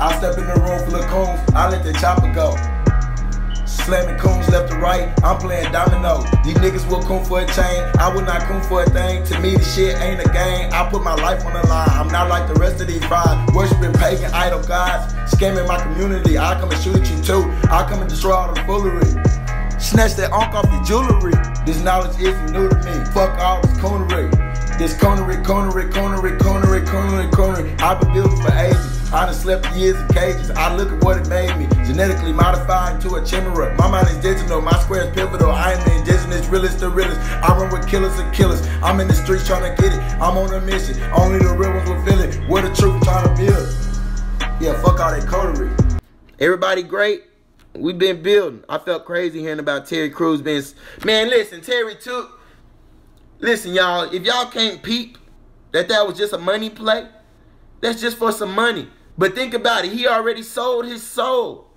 I step in the room full of coons, I let the chopper go. Slamming coons left to right, I'm playing domino. These niggas will coon for a chain, I will not coon for a thing. To me, this shit ain't a game. I put my life on the line. I'm not like the rest of these vibes. Worshiping pagan idol gods, scamming my community. I come and shoot at you too. I come and destroy all the foolery. Snatch that unk off your jewelry. This knowledge isn't new to me. Fuck all this coonery. This coonery, coonery, coonery, coonery, coonery, coonery. I've been building for ages. I done slept years in cages. I look at what it made me. Genetically modified into a chimera. My mind is digital. My square is pivotal. I am the indigenous realist, the realist. I run with killers and killers. I'm in the streets trying to get it. I'm on a mission. Only the real ones will feel it. What the truth trying to build. Yeah, fuck all that coterie. Everybody great. We've been building. I felt crazy hearing about Terry Crews being. Man, listen, Terry took. Listen, y'all. If y'all can't peep that that was just a money play, that's just for some money. But think about it. He already sold his soul.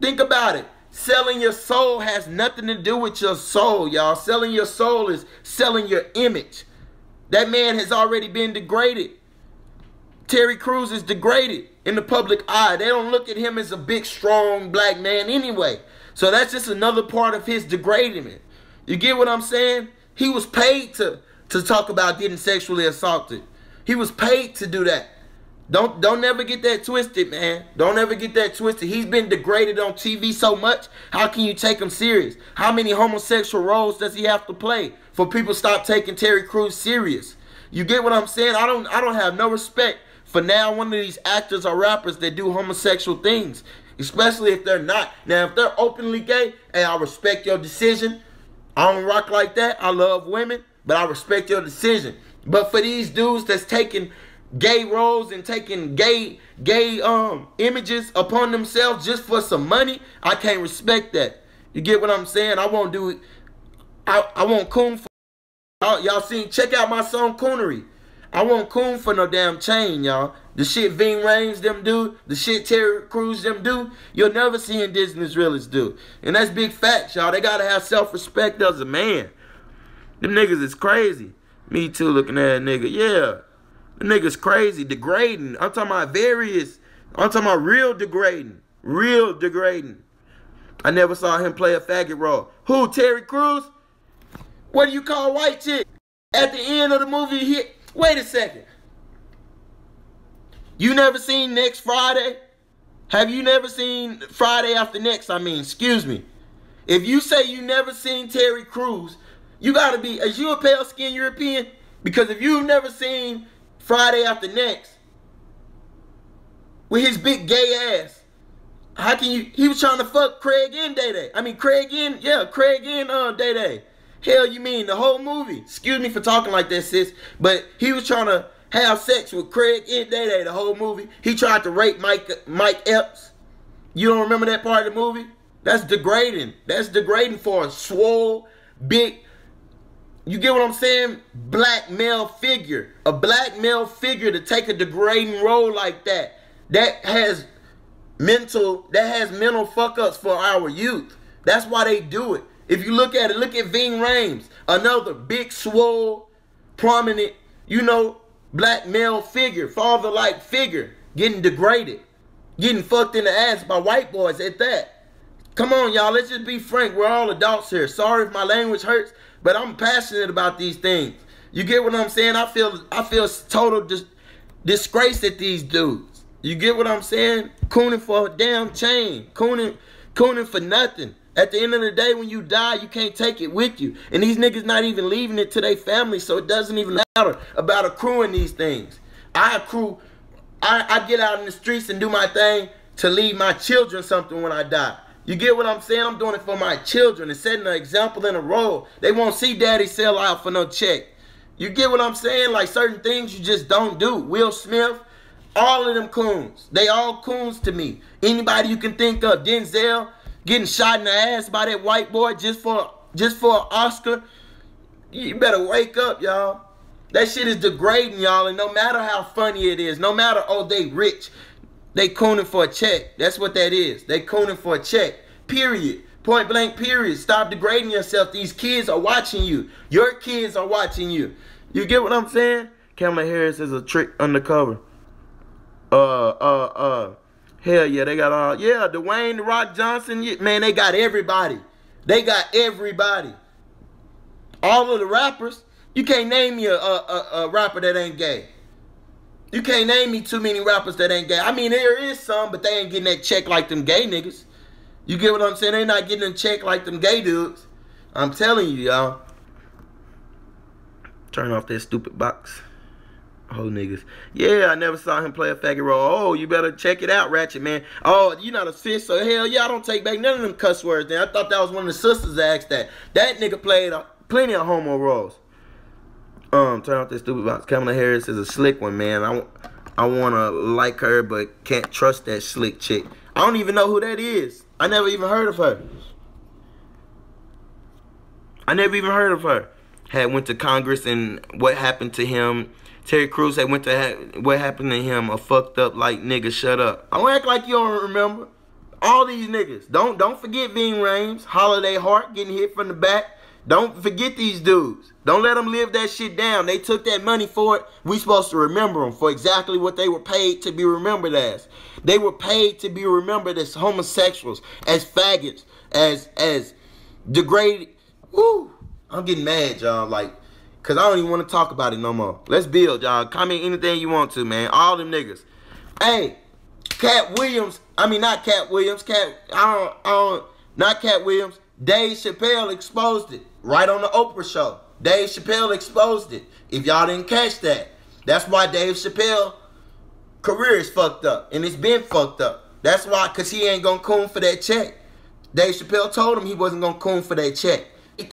Think about it. Selling your soul has nothing to do with your soul, y'all. Selling your soul is selling your image. That man has already been degraded. Terry Crews is degraded in the public eye. They don't look at him as a big, strong black man anyway. So that's just another part of his degradement. You get what I'm saying? He was paid to, to talk about getting sexually assaulted. He was paid to do that. Don't don't never get that twisted, man. Don't ever get that twisted. He's been degraded on TV so much. How can you take him serious? How many homosexual roles does he have to play for people stop taking Terry Crews serious? You get what I'm saying? I don't I don't have no respect for now one of these actors or rappers that do homosexual things, especially if they're not. Now, if they're openly gay, hey, I respect your decision. I don't rock like that. I love women, but I respect your decision. But for these dudes that's taking gay roles and taking gay gay um images upon themselves just for some money, I can't respect that. You get what I'm saying? I won't do it. I, I won't coon for y'all seen check out my song Coonery. I won't coon for no damn chain, y'all. The shit Ving Rhames them do, the shit Terry Crews them do, you'll never see indigenous realists do. And that's big facts, y'all. They gotta have self-respect as a man. Them niggas is crazy. Me too looking at a nigga. Yeah. Nigga's crazy, degrading. I'm talking about various. I'm talking about real degrading. Real degrading. I never saw him play a faggot role. Who, Terry Crews? What do you call white chick? At the end of the movie, he wait a second. You never seen Next Friday? Have you never seen Friday After Next? I mean, excuse me. If you say you never seen Terry Crews, you gotta be, is you a pale skinned European? Because if you've never seen Friday after next with his big gay ass. How can you? He was trying to fuck Craig and Day Day. I mean, Craig in, yeah, Craig and uh, Day Day. Hell, you mean the whole movie? Excuse me for talking like that, sis. But he was trying to have sex with Craig and Day Day the whole movie. He tried to rape Mike Mike Epps. You don't remember that part of the movie? That's degrading. That's degrading for a swole, big, you get what I'm saying? Black male figure. A black male figure to take a degrading role like that. That has mental, that has mental fuck ups for our youth. That's why they do it. If you look at it, look at Ving Rhames, another big, swole, prominent, you know, black male figure, father-like figure, getting degraded, getting fucked in the ass by white boys at that. Come on, y'all, let's just be frank. We're all adults here. Sorry if my language hurts, but I'm passionate about these things. You get what I'm saying? I feel I feel total dis- disgrace at these dudes. You get what I'm saying? Cooning for a damn chain. Cooning, cooning for nothing. At the end of the day, when you die, you can't take it with you. And these niggas not even leaving it to their family, so it doesn't even matter about accruing these things. I accrue, I, I get out in the streets and do my thing to leave my children something when I die. You get what I'm saying? I'm doing it for my children and setting an example in a role. They won't see daddy sell out for no check. You get what I'm saying? Like certain things you just don't do. Will Smith, All of them coons. They all coons to me. Anybody you can think of. Denzel getting shot in the ass by that white boy just for just for an Oscar. You better wake up, y'all. That shit is degrading, y'all. And no matter how funny it is, no matter, oh, they rich. They cooning for a check. That's what that is. They cooning for a check. Period. Point blank, period. Stop degrading yourself. These kids are watching you. Your kids are watching you. You get what I'm saying? Kamala Harris is a trick undercover. Uh, uh, uh. Hell yeah, they got all. Yeah, Dwayne The Rock Johnson. Man, they got everybody. They got everybody. All of the rappers. You can't name me a, a, a, a rapper that ain't gay. You can't name me too many rappers that ain't gay. I mean, there is some, but they ain't getting that check like them gay niggas. You get what I'm saying? They not getting a check like them gay dudes. I'm telling you, y'all. Turn off that stupid box. Oh, niggas. Yeah, I never saw him play a faggot role. Oh, you better check it out, Ratchet Man. Oh, you not a sis, so hell yeah, I don't take back none of them cuss words. Then I thought that was one of the sisters that asked that. That nigga played plenty of homo roles. Um, turn off this stupid box. Kamala Harris is a slick one, man. I, I want to like her, but can't trust that slick chick. I don't even know who that is. I never even heard of her. I never even heard of her. Had went to Congress and what happened to him. Terry Crews had went to ha what happened to him. A fucked up like nigga. Shut up. I don't act like you don't remember. All these niggas. Don't don't forget Ving Rhames, Holiday Heart getting hit from the back. Don't forget these dudes. Don't let them live that shit down. They took that money for it. We supposed to remember them for exactly what they were paid to be remembered as. They were paid to be remembered as homosexuals, as faggots, as as degraded. Woo! I'm getting mad, y'all. Like, cause I don't even want to talk about it no more. Let's build, y'all. Comment anything you want to, man. All them niggas. Hey, Katt Williams. I mean, not Katt Williams. Katt. I don't. I don't. Not Katt Williams. Dave Chappelle exposed it right on the Oprah show. Dave Chappelle exposed it. If y'all didn't catch that, that's why Dave Chappelle career is fucked up and it's been fucked up. That's why, cause he ain't gonna coon for that check. Dave Chappelle told him he wasn't gonna coon for that check. He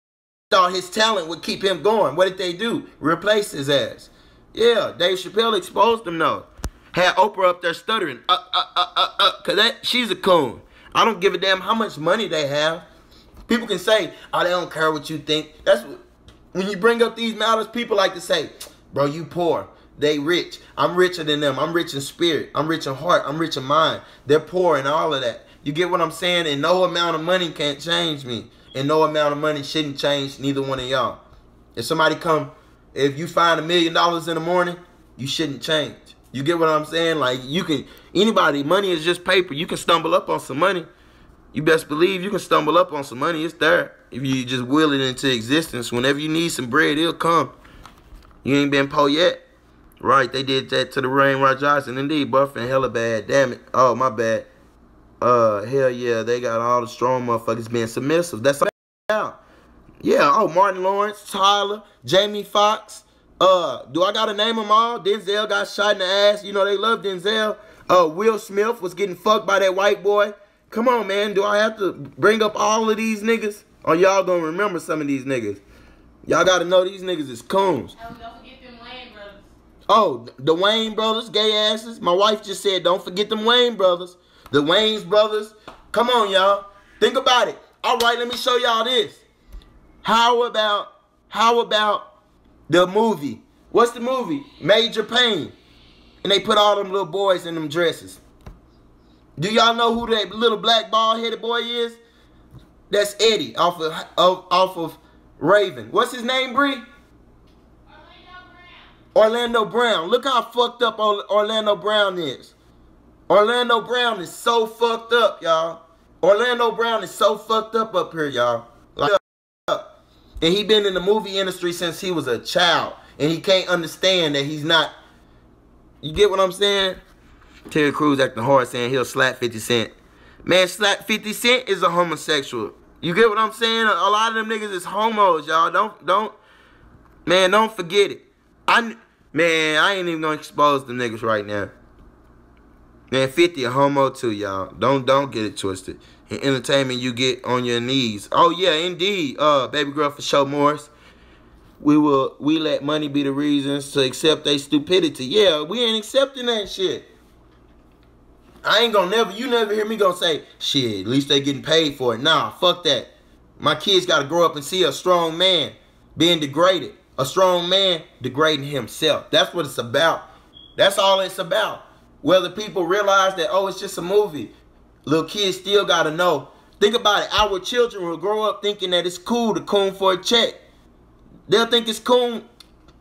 thought his talent would keep him going. What did they do? Replace his ass. Yeah, Dave Chappelle exposed him though. Had Oprah up there stuttering, uh, uh, uh, uh, uh, cause that she's a coon. I don't give a damn how much money they have. People can say, oh, they don't care what you think. That's what, when you bring up these matters, people like to say, bro, you poor. They rich. I'm richer than them. I'm rich in spirit. I'm rich in heart. I'm rich in mind. They're poor and all of that. You get what I'm saying? And no amount of money can't change me. And no amount of money shouldn't change neither one of y'all. If somebody come, if you find a million dollars in the morning, you shouldn't change. You get what I'm saying? Like you can anybody, money is just paper. You can stumble up on some money you best believe you can stumble up on some money. It's there. If you just will it into existence, whenever you need some bread, it'll come. You ain't been po yet. Right, they did that to the Rain Rod Johnson. Indeed, buffing hella bad. Damn it. Oh, my bad. Uh, hell yeah, they got all the strong motherfuckers being submissive. That's out. Yeah, oh, Martin Lawrence, Tyler, Jamie Foxx. Uh, do I gotta name them all? Denzel got shot in the ass. You know, they love Denzel. Uh, Will Smith was getting fucked by that white boy. Come on, man. Do I have to bring up all of these niggas? Or y'all gonna remember some of these niggas? Y'all gotta know these niggas is coons. Oh, the Wayans brothers, gay asses. My wife just said, don't forget them Wayans brothers. The Wayans brothers. Come on, y'all. Think about it. All right, let me show y'all this. How about, how about the movie? What's the movie? Major Payne. And they put all them little boys in them dresses. Do y'all know who that little black bald headed boy is? That's Eddie off of, of off of Raven. What's his name, Bree? Orlando Brown. Look how fucked up Orlando Brown is. Orlando Brown is so fucked up, y'all. Orlando Brown is so fucked up up here, y'all. Like, and he been in the movie industry since he was a child. And he can't understand that he's not. You get what I'm saying? Terry Crews acting hard saying he'll slap 50 Cent. Man, slap 50 Cent is a homosexual. You get what I'm saying? A lot of them niggas is homos, y'all. Don't, don't, man, don't forget it. I, man, I ain't even gonna expose them niggas right now. Man, 50 a homo too, y'all. Don't, don't get it twisted. In entertainment, you get on your knees. Oh, yeah, indeed. Uh, baby girl for show Morris. we will we let money be the reasons to accept their stupidity. Yeah, we ain't accepting that shit. I ain't gonna never you never hear me gonna say, shit, at least they getting paid for it. Nah, fuck that. My kids gotta grow up and see a strong man being degraded. A strong man degrading himself. That's what it's about. That's all it's about. Whether people realize that, oh, it's just a movie. Little kids still gotta know. Think about it. Our children will grow up thinking that it's cool to coon for a check. They'll think it's cool.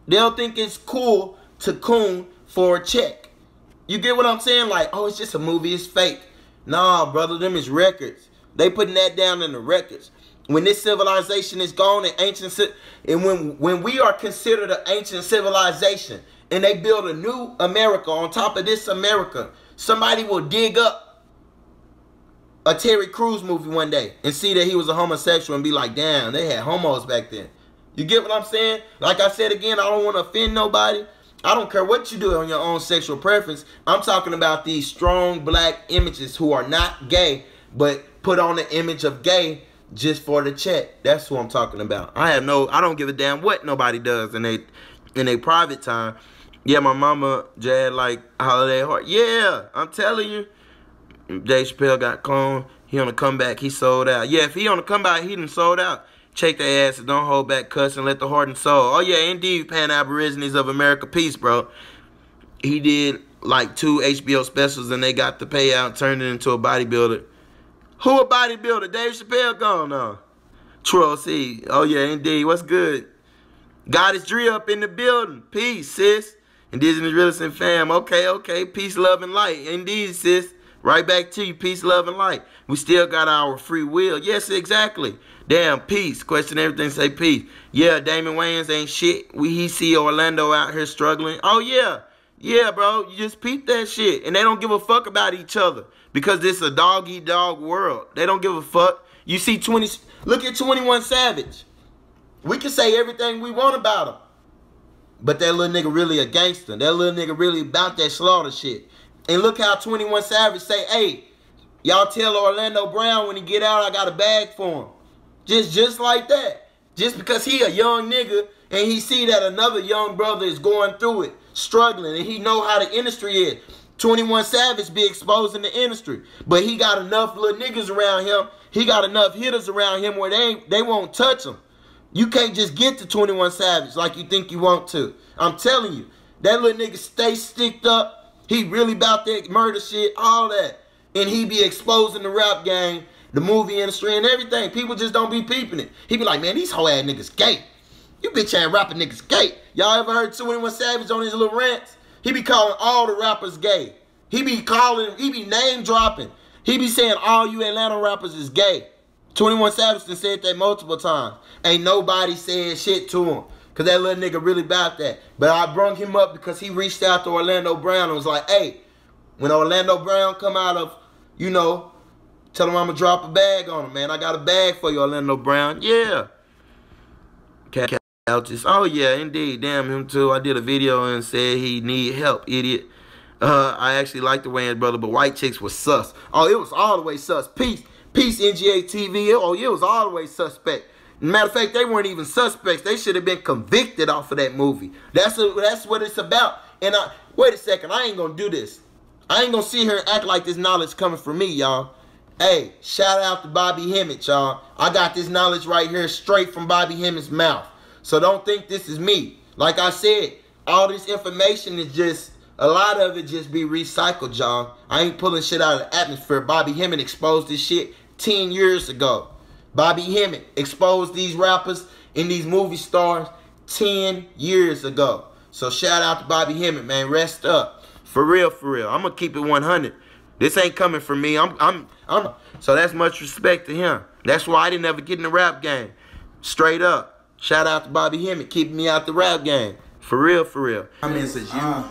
They'll think it's cool to coon for a check. You get what I'm saying? Like, oh, it's just a movie. It's fake. Nah, brother, them is records. They putting that down in the records. When this civilization is gone and ancient, and when when we are considered an ancient civilization, and they build a new America on top of this America, somebody will dig up a Terry Crews movie one day and see that he was a homosexual and be like, damn, they had homos back then. You get what I'm saying? Like I said again, I don't want to offend nobody. I don't care what you do on your own sexual preference. I'm talking about these strong black images who are not gay, but put on the image of gay just for the check. That's who I'm talking about. I have no, I don't give a damn what nobody does in a in a private time. Yeah, my mama Jad like Holiday Heart. Yeah, I'm telling you. Dave Chappelle got cloned. He on the comeback. He sold out. Yeah, if he on the comeback, he done sold out. Shake their asses. Don't hold back cuss and let the heart and soul. Oh, yeah, indeed, Pan Aborigines of America. Peace, bro. He did like two HBO specials and they got the payout, turned it into a bodybuilder. Who a bodybuilder? Dave Chappelle gone now. Troll C. Oh, yeah, indeed. What's good? God is Dre up in the building. Peace, sis. Indigenous Realist and fam. Okay, okay. Peace, love, and light. Indeed, sis. Right back to you. Peace, love, and light. We still got our free will. Yes, exactly. Damn, peace. Question everything, say peace. Yeah, Damon Wayans ain't shit. We he see Orlando out here struggling. Oh yeah. Yeah, bro. You just peep that shit. And they don't give a fuck about each other. Because it's a dog eat dog world. They don't give a fuck. You see 20 look at 21 Savage. We can say everything we want about him. But that little nigga really a gangster. That little nigga really about that slaughter shit. And look how 21 Savage say, hey, y'all tell Orlando Brown when he get out, I got a bag for him. Just just like that. Just because he a young nigga and he see that another young brother is going through it, struggling, and he know how the industry is. 21 Savage be exposing the industry. But he got enough little niggas around him. He got enough hitters around him where they they won't touch him. You can't just get to 21 Savage like you think you want to. I'm telling you. That little nigga stay sticked up. He really about that murder shit, all that. And he be exposing the rap game the movie industry and everything. People just don't be peeping it. He be like, man, these whole ass niggas gay. You bitch ass rapping niggas gay. Y'all ever heard 21 Savage on his little rants? He be calling all the rappers gay. He be calling, he be name dropping. He be saying all you Atlanta rappers is gay. 21 Savage said that multiple times. Ain't nobody saying shit to him. Cause that little nigga really about that. But I brung him up because he reached out to Orlando Brown and was like, hey, when Orlando Brown come out of, you know, Tell him I'm gonna drop a bag on him, man. I got a bag for you, Orlando Brown. Yeah. Couches. Oh yeah, indeed. Damn him too. I did a video and said he need help, idiot. Uh, I actually like the Wayans brother, but white chicks was sus. Oh, it was all the way sus. Peace, peace, NGA TV. Oh, it was all the way suspect. Matter of fact, they weren't even suspects. They should have been convicted off of that movie. That's a, that's what it's about. And I wait a second, I ain't gonna do this. I ain't gonna sit here and act like this knowledge coming from me, y'all. Hey, shout out to Bobby Hemmitt, y'all. I got this knowledge right here straight from Bobby Hemmitt's mouth. So don't think this is me. Like I said, all this information is just, a lot of it just be recycled, y'all. I ain't pulling shit out of the atmosphere. Bobby Hemmitt exposed this shit 10 years ago. Bobby Hemmitt exposed these rappers and these movie stars 10 years ago. So shout out to Bobby Hemmitt, man. Rest up. For real, for real. I'm going to keep it 100. This ain't coming from me. I'm, I'm, I'm. So that's much respect to him. That's why I didn't ever get in the rap game. Straight up. Shout out to Bobby Hemmitt keeping me out the rap game. For real, for real. I mean, it's as you. Uh,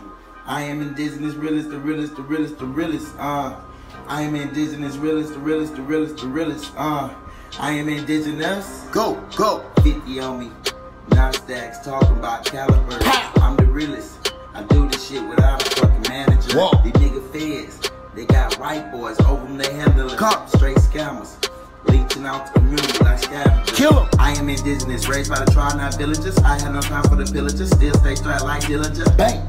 I am indigenous realist, the realist, the realist, the realist. Uh, I am indigenous realist, the realist, the realist, the realist. Uh, I am indigenous. Go, go. 50 on me. Nasdaq's talking about caliber. I'm the realist. I do this shit without a fucking manager. Whoa. These nigga feds. They got white boys over them, they handle it. Cop. Straight scammers. leeching out the community like scavengers. Kill 'em. I am indigenous, raised by the tribe, not villagers. I had no time for the villagers. still stay strapped like diligent. Bang.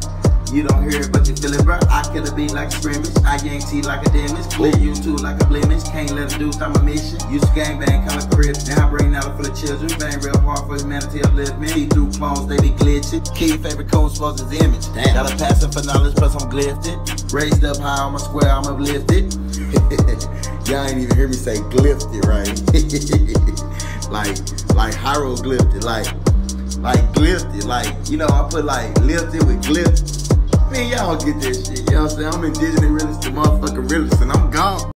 You don't hear it, but you feel it, bro. I kill a beat like a scrimmage. I guarantee like a damage. Clear you too like a blemish. Can't let a dude stop my mission. Use gang bang, kind of crib. Now I bring out for the children. Bang real hard for humanity upliftment. See through clones, they be glitching. Key favorite code supposed his image. Damn. Got a passion for knowledge, plus I'm gifted. Raised up high on my square, I'm uplifted. Y'all ain't even hear me say glyphed right. like, like hieroglyphed, like, like glyphed, like, you know, I put like lifted with glyph. Y'all get this shit. You know what I'm saying? I'm indigenous realist, the motherfucking realist, and I'm gone.